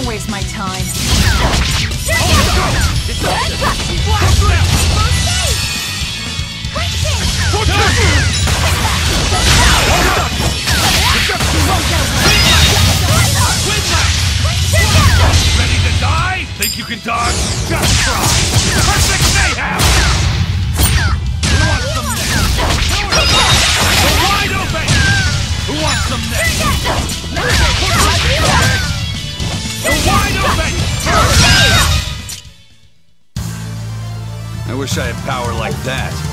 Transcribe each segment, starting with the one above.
Don't waste my time. Ready to die? Think you can dodge? Just try! Perfect mayhem! Who wants some next? Wide open! Who wants some next? I wish I had power like that.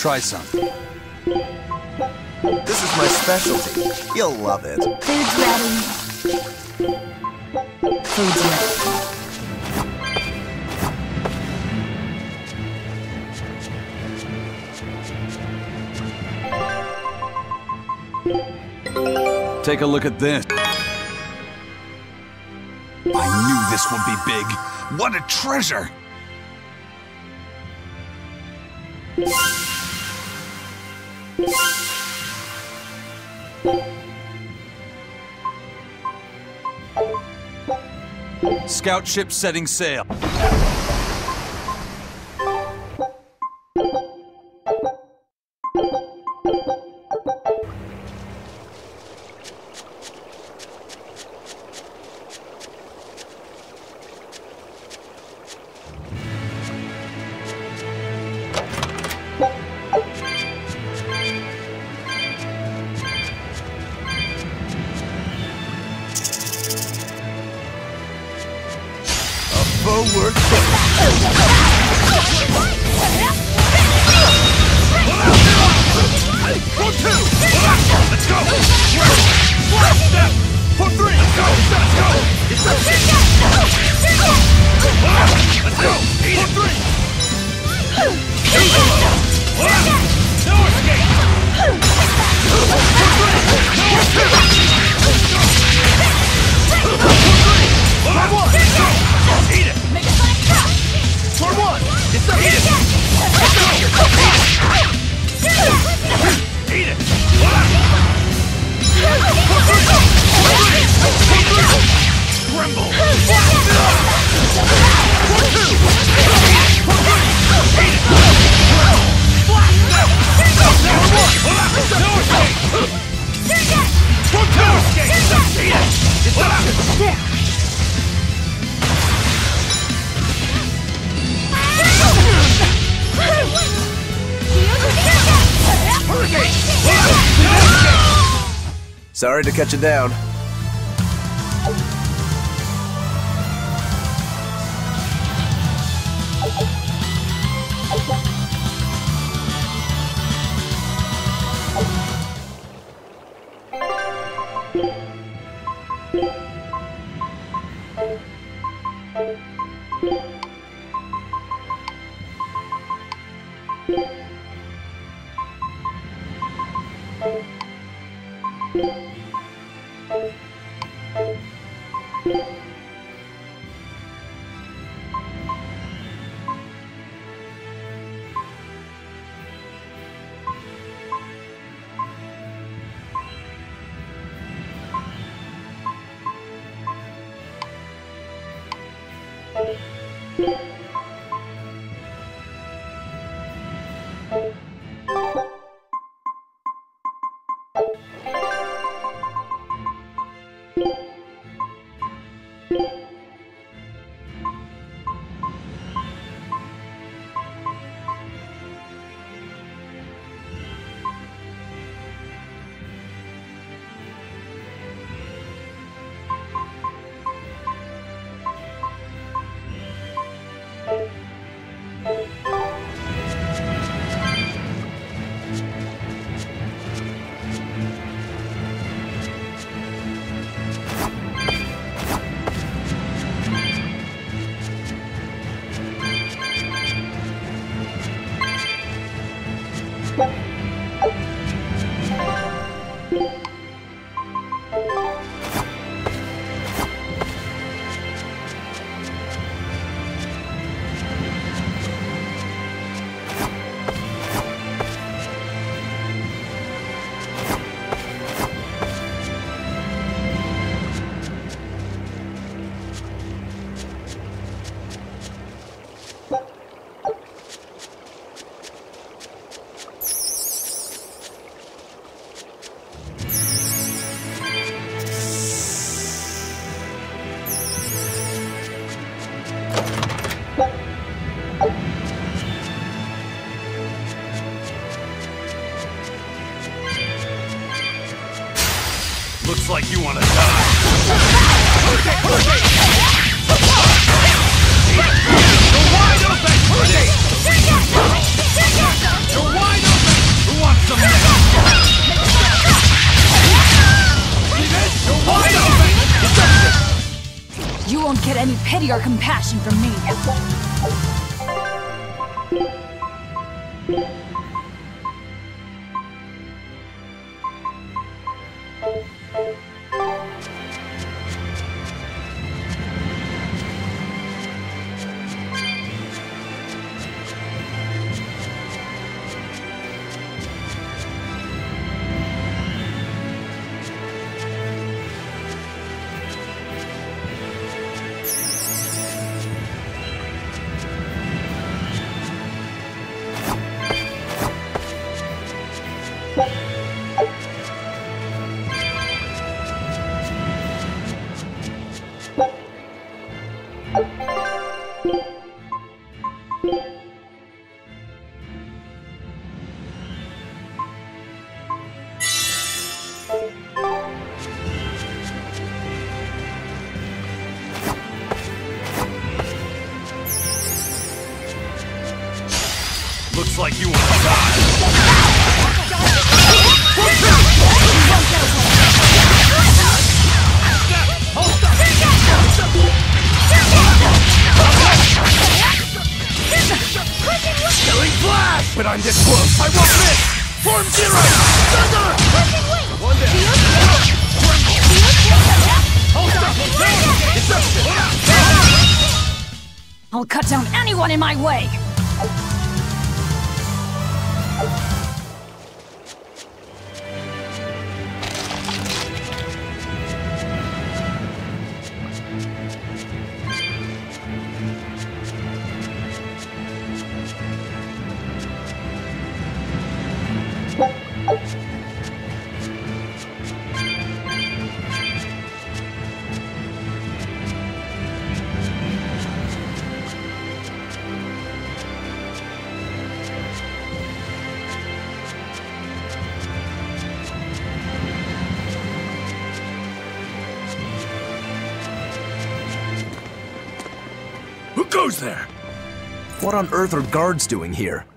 Try some. This is my specialty. You'll love it. Food's ready. Food's ready. Take a look at this. I knew this would be big. What a treasure! Scout ship setting sail. Sorry to cut you down. Looks compassion from me. What on earth are guards doing here?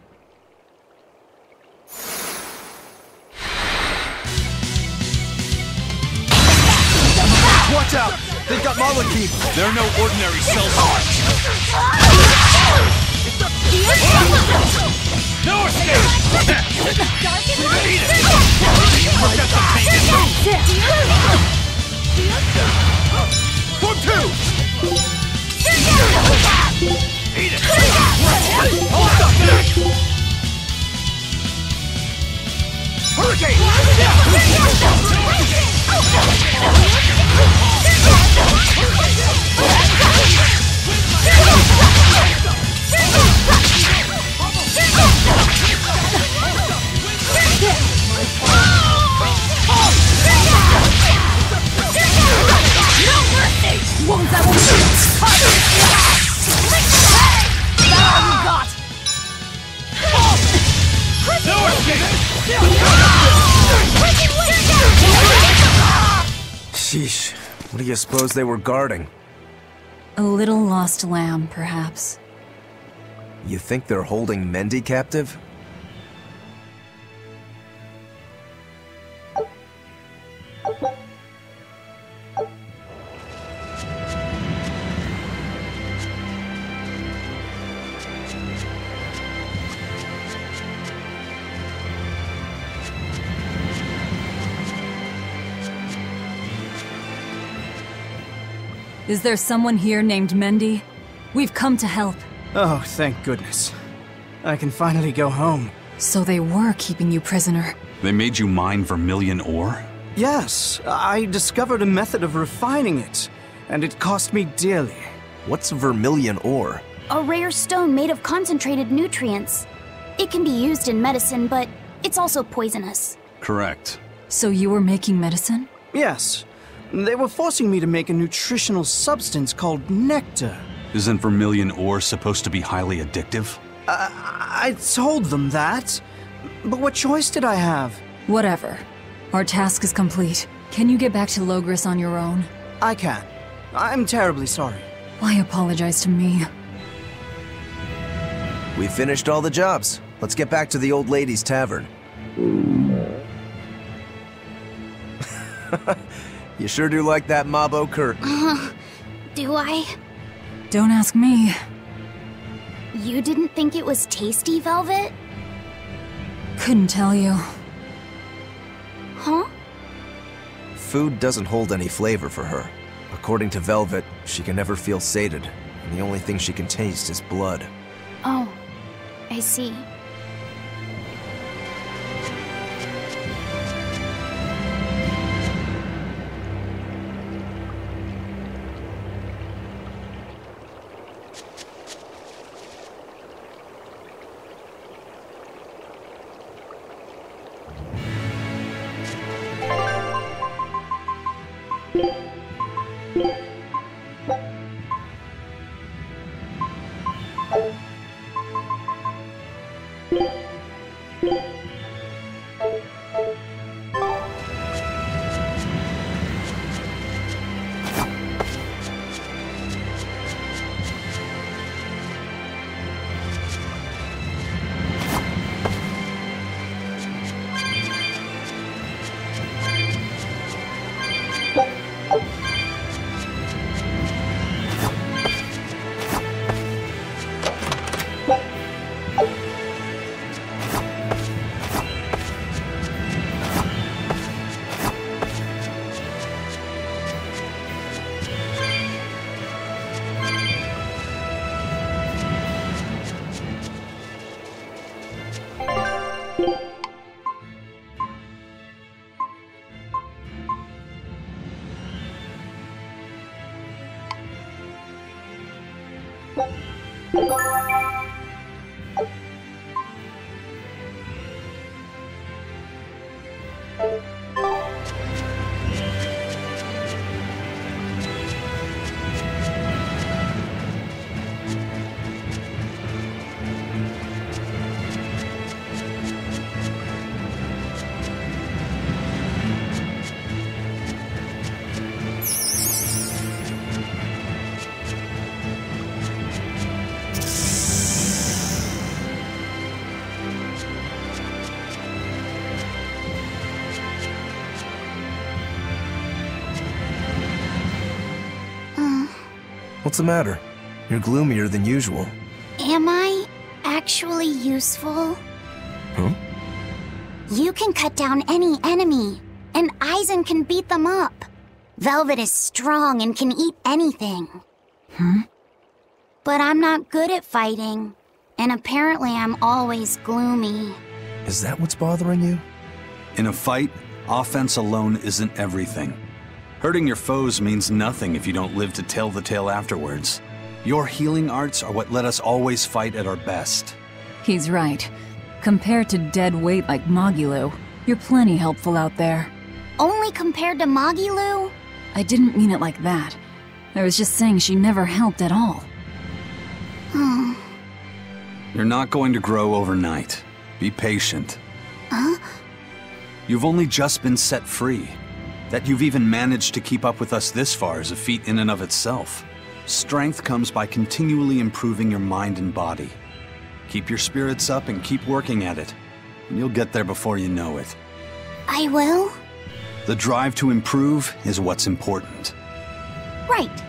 What do you suppose they were guarding? A little lost lamb, perhaps. You think they're holding Mendy captive? Is there someone here named Mendy? We've come to help. Oh, thank goodness. I can finally go home. So they were keeping you prisoner. They made you mine vermilion ore? Yes, I discovered a method of refining it, and it cost me dearly. What's vermilion ore? A rare stone made of concentrated nutrients. It can be used in medicine, but it's also poisonous. Correct. So you were making medicine? Yes, they were forcing me to make a nutritional substance called nectar. Isn't vermilion ore supposed to be highly addictive? I told them that, but what choice did I have? Whatever. Our task is complete. Can you get back to Loegres on your own? I can. I'm terribly sorry. Why apologize to me? We finished all the jobs. Let's get back to the old lady's tavern. you sure do like that Mabo Curry. Uh, do I? Don't ask me. You didn't think it was tasty, Velvet? Couldn't tell you. Huh? Food doesn't hold any flavor for her. According to Velvet, she can never feel sated, and the only thing she can taste is blood. Oh, I see. What's the matter? You're gloomier than usual. Am I actually useful? Huh? You can cut down any enemy, and Eizen can beat them up. Velvet is strong and can eat anything. Hmm? But I'm not good at fighting, and apparently I'm always gloomy. Is that what's bothering you? In a fight, offense alone isn't everything. Hurting your foes means nothing if you don't live to tell the tale afterwards. Your healing arts are what let us always fight at our best. He's right. Compared to dead weight like Magilou, you're plenty helpful out there. Only compared to Magilou? I didn't mean it like that. I was just saying she never helped at all. Hmm. You're not going to grow overnight. Be patient. Huh? You've only just been set free. That you've even managed to keep up with us this far is a feat in and of itself. Strength comes by continually improving your mind and body. Keep your spirits up and keep working at it, and you'll get there before you know it. I will? The drive to improve is what's important. Right.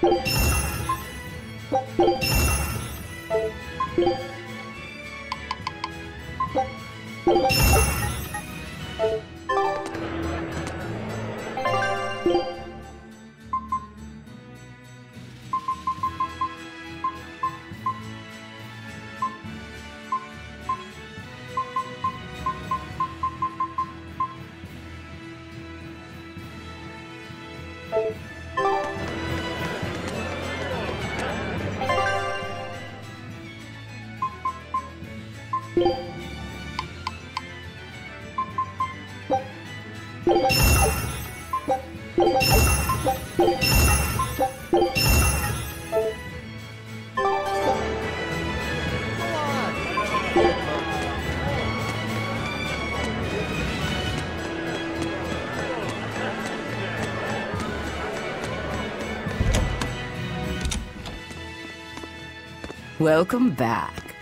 Thank Welcome back.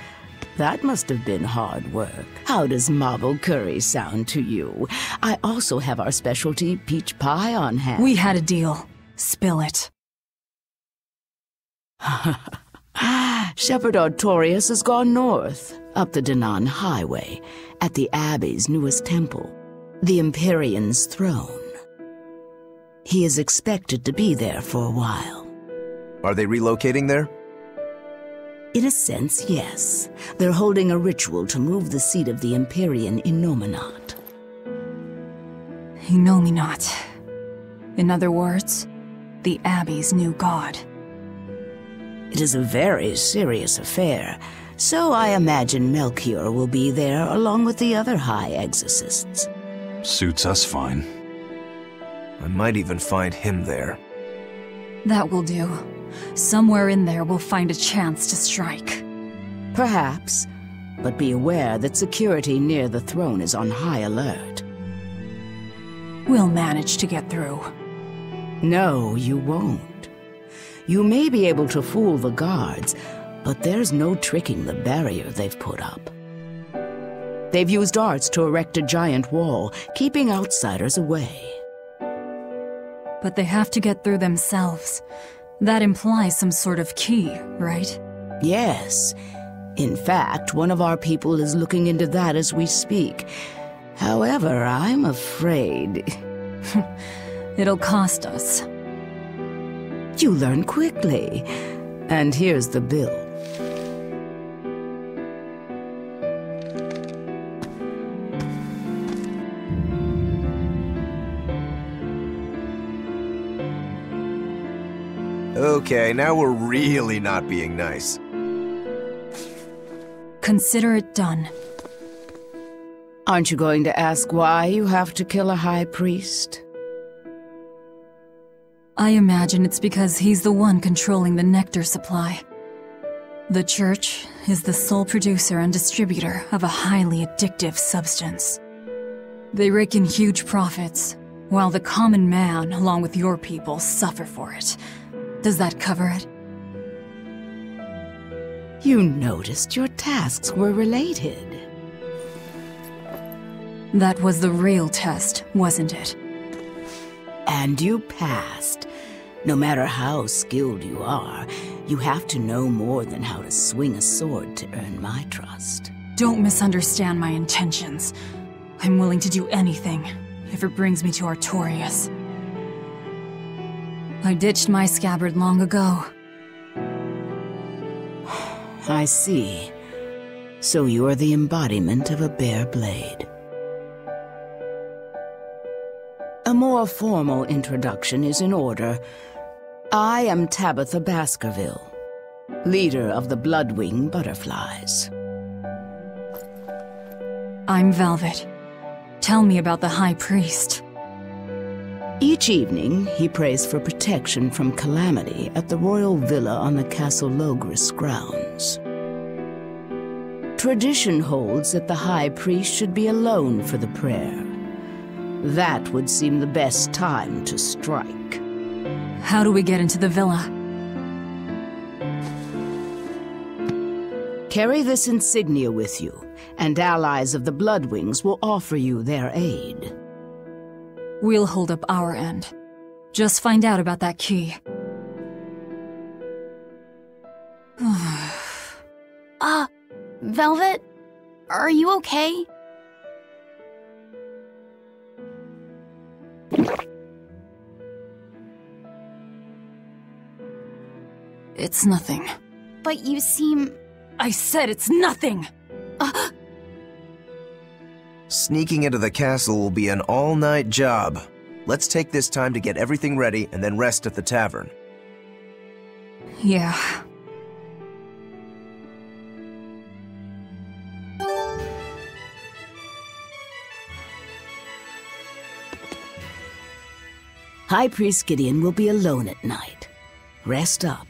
That must have been hard work. How does Mabo curry sound to you? I also have our specialty peach pie on hand. We had a deal. Spill it. Shepherd Artorius has gone north, up the Danann Highway, at the Abbey's newest temple, the Empyrean's throne. He is expected to be there for a while. Are they relocating there? In a sense, yes. They're holding a ritual to move the seat of the Empyrean in Nominat. Innominat. In other words, the Abbey's new god. It is a very serious affair, so I imagine Melchior will be there along with the other High Exorcists. Suits us fine. I might even find him there. That will do. Somewhere in there we'll find a chance to strike. Perhaps, but be aware that security near the throne is on high alert. We'll manage to get through. No, you won't. You may be able to fool the guards, but there's no tricking the barrier they've put up. They've used arts to erect a giant wall, keeping outsiders away. But they have to get through themselves. That implies some sort of key, right? Yes. In fact, one of our people is looking into that as we speak. However, I'm afraid... It'll cost us. You learn quickly. And here's the bill. Okay, now we're really not being nice. Consider it done. Aren't you going to ask why you have to kill a high priest? I imagine it's because he's the one controlling the nectar supply. The church is the sole producer and distributor of a highly addictive substance. They rake in huge profits, while the common man, along with your people, suffer for it. Does that cover it? You noticed your tasks were related. That was the real test, wasn't it? And you passed. No matter how skilled you are, you have to know more than how to swing a sword to earn my trust. Don't misunderstand my intentions. I'm willing to do anything, if it brings me to Artorius. I ditched my scabbard long ago. I see. So you are the embodiment of a bare blade. A more formal introduction is in order. I am Tabatha Baskervill, leader of the Bloodwing Butterflies. I'm Velvet. Tell me about the High Priest. Each evening, he prays for protection from calamity at the royal villa on the Castle Loegres grounds. Tradition holds that the High Priest should be alone for the prayer. That would seem the best time to strike. How do we get into the villa? Carry this insignia with you, and allies of the Bloodwings will offer you their aid. We'll hold up our end. Just find out about that key. Uh, Velvet? Are you okay? It's nothing. But you seem... I said it's nothing! Sneaking into the castle will be an all-night job. Let's take this time to get everything ready and then rest at the tavern. Yeah. High Priest Gideon will be alone at night. Rest up,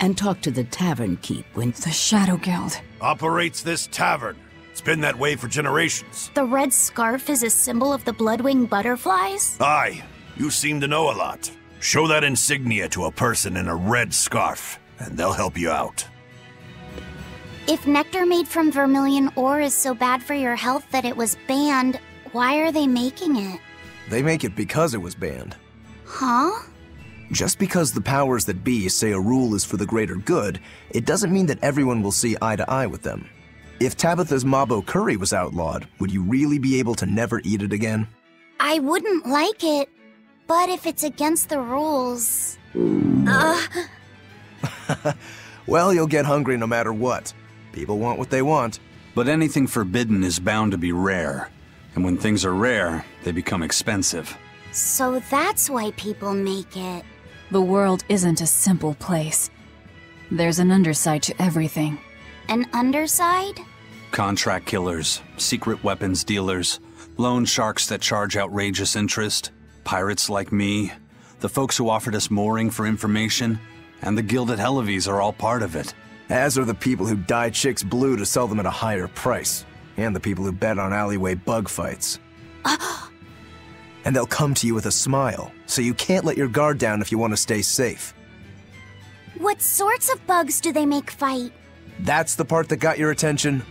and talk to the tavern keep when... The Shadow Guild. Operates this tavern. It's been that way for generations. The red scarf is a symbol of the Bloodwing butterflies? Aye, you seem to know a lot. Show that insignia to a person in a red scarf, and they'll help you out. If nectar made from vermilion ore is so bad for your health that it was banned, why are they making it? They make it because it was banned. Huh? Just because the powers that be say a rule is for the greater good, it doesn't mean that everyone will see eye to eye with them. If Tabatha's Mabo curry was outlawed, would you really be able to never eat it again? I wouldn't like it, but if it's against the rules... Uh. Ugh. Well, you'll get hungry no matter what. People want what they want. But anything forbidden is bound to be rare. And when things are rare, they become expensive. So that's why people make it. The world isn't a simple place. There's an underside to everything. An underside? Contract killers, secret weapons dealers, loan sharks that charge outrageous interest. Pirates like me, the folks who offered us mooring for information, and the guild at Hellawes are all part of it. As are the people who dye chicks blue to sell them at a higher price. And the people who bet on alleyway bug fights. and they'll come to you with a smile, so you can't let your guard down if you want to stay safe. What sorts of bugs do they make fight? That's the part that got your attention?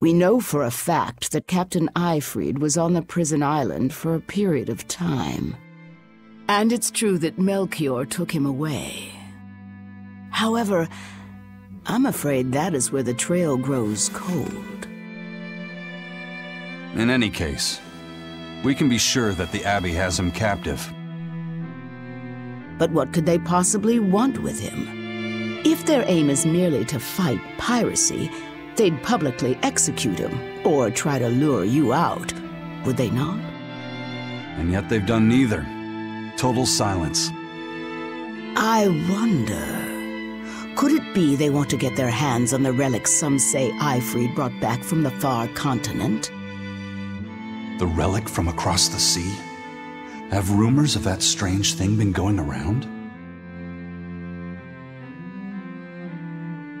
We know for a fact that Captain Eifried was on the prison island for a period of time. And it's true that Melchior took him away. However, I'm afraid that is where the trail grows cold. In any case, we can be sure that the Abbey has him captive. But what could they possibly want with him? If their aim is merely to fight piracy, they'd publicly execute him or try to lure you out, would they not? And yet they've done neither. Total silence. I wonder. Could it be they want to get their hands on the relics some say Eifried brought back from the far continent? The relic from across the sea? Have rumors of that strange thing been going around?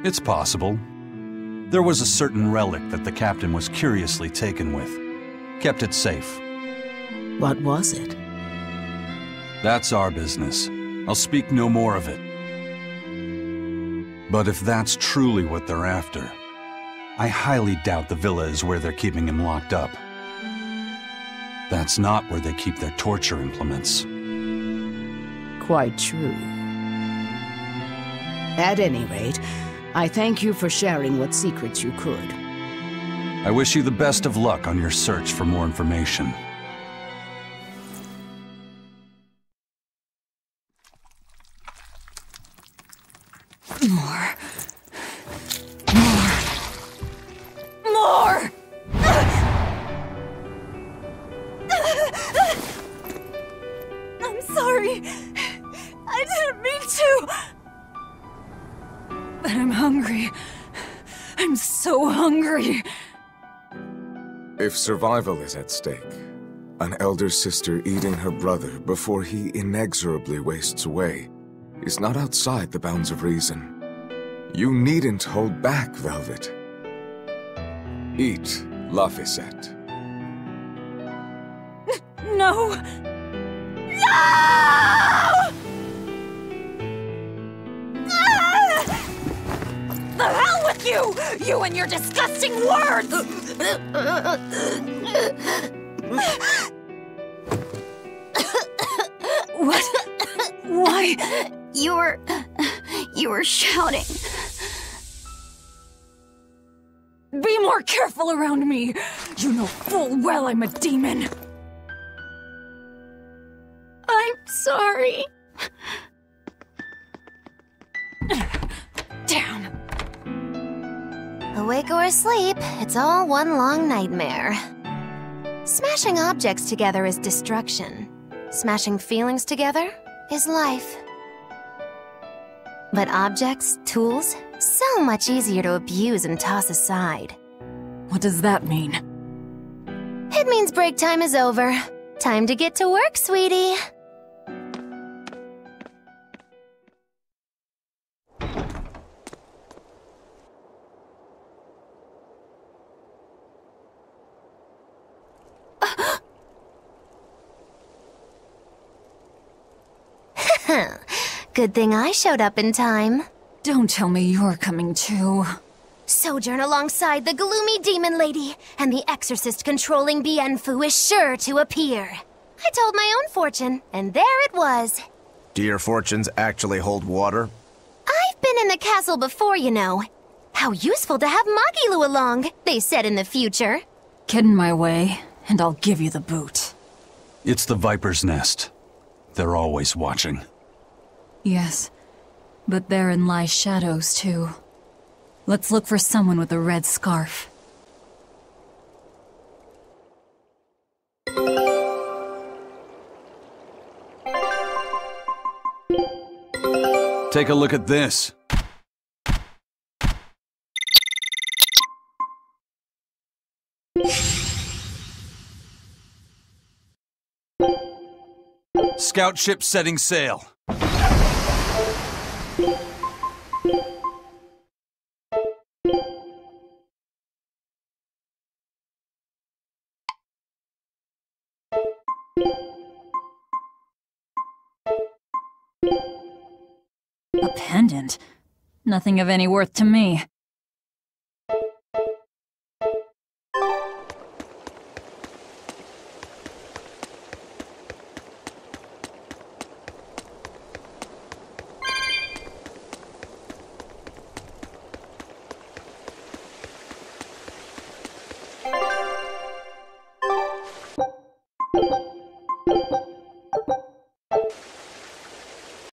It's possible. There was a certain relic that the captain was curiously taken with. Kept it safe. What was it? That's our business. I'll speak no more of it. But if that's truly what they're after, I highly doubt the villa is where they're keeping him locked up. That's not where they keep their torture implements. Quite true. At any rate, I thank you for sharing what secrets you could. I wish you the best of luck on your search for more information. I'm sorry. I didn't mean to. But I'm hungry. I'm so hungry. If survival is at stake, an elder sister eating her brother before he inexorably wastes away is not outside the bounds of reason. You needn't hold back, Velvet. Eat, Laphicet. No! The hell with you! You and your disgusting words! what? Why? You were. You were shouting. Be more careful around me! You know full well I'm a demon! Sorry. Damn! Awake or asleep, it's all one long nightmare. Smashing objects together is destruction. Smashing feelings together is life. But objects, tools, so much easier to abuse and toss aside. What does that mean? It means break time is over. Time to get to work, sweetie. Good thing I showed up in time. Don't tell me you're coming too. Sojourn alongside the gloomy demon lady, and the exorcist controlling Bienfu is sure to appear. I told my own fortune, and there it was. Do your fortunes actually hold water? I've been in the castle before, you know. How useful to have Magilou along, they said in the future. Get in my way, and I'll give you the boot. It's the Viper's Nest. They're always watching. Yes, but therein lie shadows too. Let's look for someone with a red scarf. Take a look at this. Scout ship setting sail. Nothing of any worth to me.